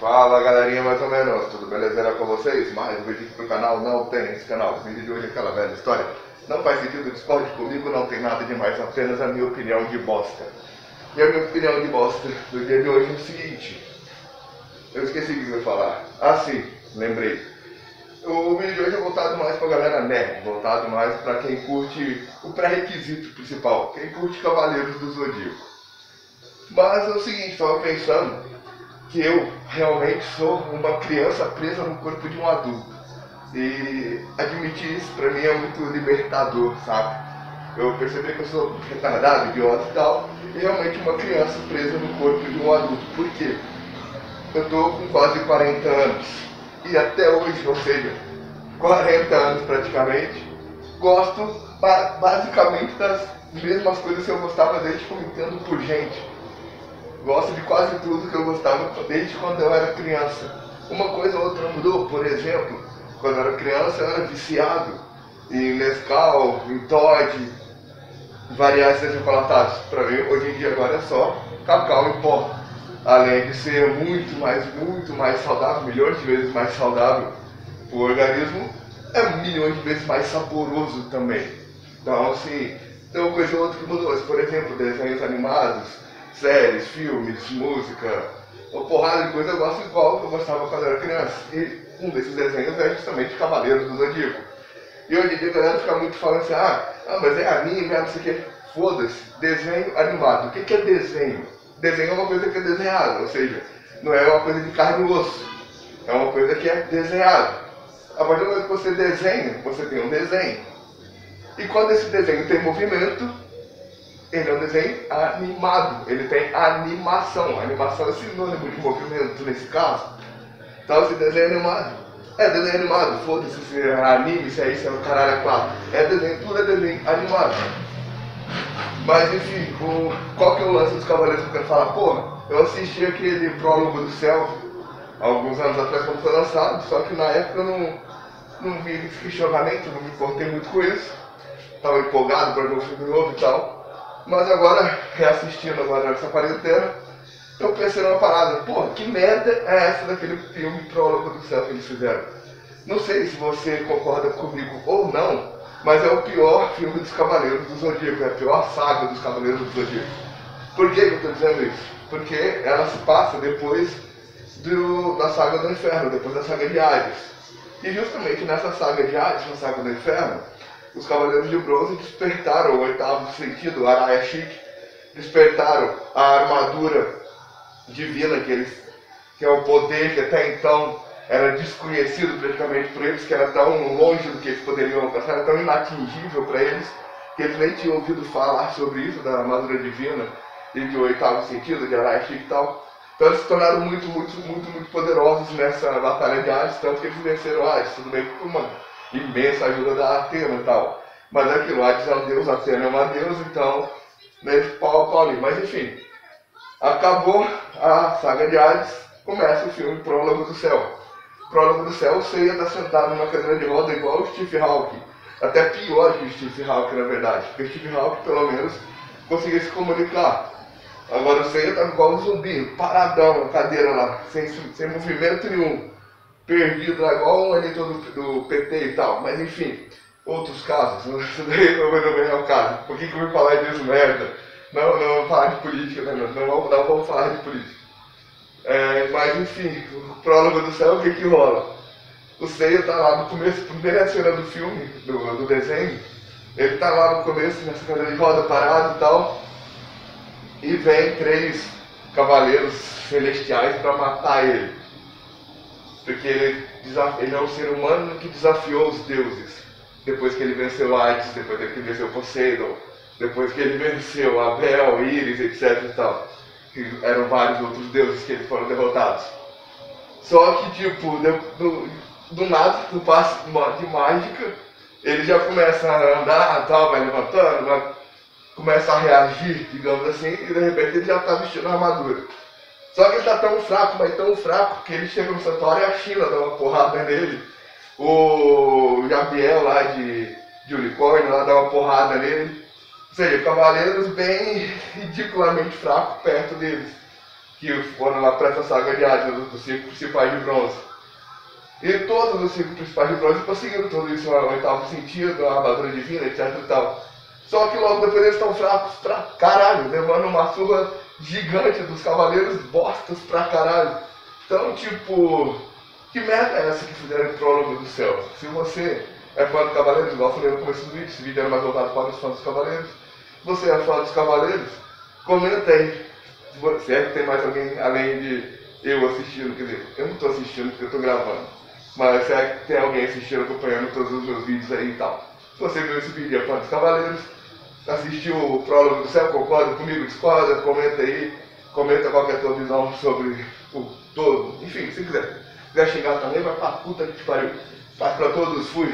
Fala galerinha, mais ou menos, tudo belezinha com vocês? Mais um vídeo pro canal, não tem esse canal. O vídeo de hoje é aquela velha história. Não faz sentido, discorde comigo, não tem nada demais, apenas a minha opinião de bosta. E a minha opinião de bosta do dia de hoje é o seguinte. Eu esqueci eu ia falar. Ah sim, lembrei. O vídeo de hoje é voltado mais pra galera nerd, voltado mais pra quem curte o pré-requisito principal, quem curte Cavaleiros do Zodíaco. Mas é o seguinte, estava pensando que eu realmente sou uma criança presa no corpo de um adulto. E admitir isso pra mim é muito libertador, sabe? Eu percebi que eu sou retardado, idiota e tal, e realmente uma criança presa no corpo de um adulto. Por quê? Eu tô com quase 40 anos. E até hoje, ou seja, 40 anos praticamente, gosto basicamente das mesmas coisas que eu gostava desde que eu entendo por gente gosto de quase tudo que eu gostava desde quando eu era criança. Uma coisa ou outra mudou, por exemplo, quando eu era criança eu era viciado em Nescau, em Todd, variados achocolatados. Para mim, hoje em dia agora é só cacau em pó. Além de ser muito mais, muito mais saudável, milhões de vezes mais saudável para o organismo, é milhões de vezes mais saboroso também. Então, assim, tem uma coisa ou outra que mudou. Por exemplo, desenhos animados, séries, filmes, música, uma porrada de coisa eu gosto igual que eu gostava quando era criança. E um desses desenhos é justamente Cavaleiros do Zodíaco. E hoje em dia a galera fica muito falando assim, ah, ah mas é anime, ah, não sei o que. Foda-se, desenho animado. O que, que é desenho? Desenho é uma coisa que é desenhada, ou seja, não é uma coisa de carne e osso. É uma coisa que é desenhada. A partir do momento que você desenha, você tem um desenho. E quando esse desenho tem movimento, ele é um desenho animado, ele tem animação. animação é sinônimo de movimento nesse caso. Então, esse desenho animado. É desenho animado, foda-se se é anime, se é isso, é o caralho, é quatro. É desenho, tudo é desenho animado. Mas enfim, o, qual que é o lance dos Cavaleiros que eu quero falar? Porra, eu assisti aquele prólogo do céu alguns anos atrás quando foi lançado, só que na época eu não, não vi questionamento, não me importei muito com isso. Tava empolgado para ver o filme novo e tal. Mas agora, reassistindo agora nessa quarentena, eu pensei numa parada, pô, que merda é essa daquele filme Prólogo do Céu que eles fizeram? Não sei se você concorda comigo ou não, mas é o pior filme dos Cavaleiros do Zodíaco, é a pior saga dos Cavaleiros do Zodíaco. Por que eu estou dizendo isso? Porque ela se passa depois do, da saga do Inferno, depois da saga de Hades. E justamente nessa saga de Hades, na saga do Inferno, os Cavaleiros de Bronze despertaram o oitavo sentido, Araia Chique, despertaram a armadura divina que eles, que é o poder que até então era desconhecido praticamente por eles, que era tão longe do que eles poderiam alcançar, era tão inatingível para eles, que eles nem tinham ouvido falar sobre isso, da armadura divina e de oitavo sentido, de Araia Chique e tal. Então eles se tornaram muito, muito, muito, muito poderosos nessa batalha de Hades, tanto que eles venceram Hades, tudo bem uma imensa ajuda da Atena e tal. Mas é aquilo, Hades é um deus, Atena é uma deusa, então, nesse pau pau ali. Mas enfim, acabou a saga de Hades, começa o filme Prólogo do Céu. Prólogo do Céu, você ia estar sentado numa cadeira de roda igual o Steve Hawking. Até pior que o Steve Hawking, na verdade. Porque o Steve Hawking, pelo menos, conseguia se comunicar. Agora você ia estar igual um zumbi, paradão cadeira lá, sem, sem movimento nenhum perdido lá, igual um ali do, do PT e tal. Mas enfim, outros casos. Não, é o caso. Por que, que eu vou falar disso, merda? Não, não vou falar de política, né? não, não, não vamos falar de política. É, mas enfim, o prólogo do céu, o que que rola? O Seiya tá lá no começo, primeira cena do filme, do, do desenho, ele tá lá no começo, nessa cadeira de roda parado e tal, e vem três cavaleiros celestiais para matar ele porque ele, ele é um ser humano que desafiou os deuses. Depois que ele venceu Hades, depois que ele venceu Poseidon, depois que ele venceu Abel, Íris, etc. E tal, que eram vários outros deuses que eles foram derrotados. Só que, tipo, do, do nada, no passe de mágica, ele já começa a andar, tal, vai levantando, vai, começa a reagir, digamos assim, e de repente ele já está vestindo a armadura. Só que ele está tão fraco, mas tão fraco, que ele chega no santuário e a China dá uma porrada nele. O Gabriel lá de, de unicórnio lá dá uma porrada nele. Ou seja, cavaleiros bem ridiculamente fracos perto deles. que foram lá para essa saga de Hades, dos cinco principais de bronze. E todos os cinco principais de bronze conseguiram tudo isso, o oitavo sentido, a armadura divina, etc e tal. Só que logo depois eles estão fracos pra caralho, levando uma surra gigante dos cavaleiros bostas pra caralho. Então, tipo, que merda é essa que fizeram o prólogo do céu? Se você é fã dos Cavaleiros, igual eu falei no começo do vídeo, esse vídeo era mais voltado para os fãs dos Cavaleiros. Se você é fã dos Cavaleiros, comenta aí. Se é que tem mais alguém além de eu assistindo, quer dizer, eu não estou assistindo porque eu estou gravando. Mas é que tem alguém assistindo, acompanhando todos os meus vídeos aí e tal. Se você viu esse vídeo é fã dos Cavaleiros, assistiu o prólogo do céu, concorda comigo, discorda, comenta aí, comenta qual é a tua visão sobre o todo. Enfim, se quiser. Se quiser xingar também, vai pra puta que te pariu. Paz pra todos, fui.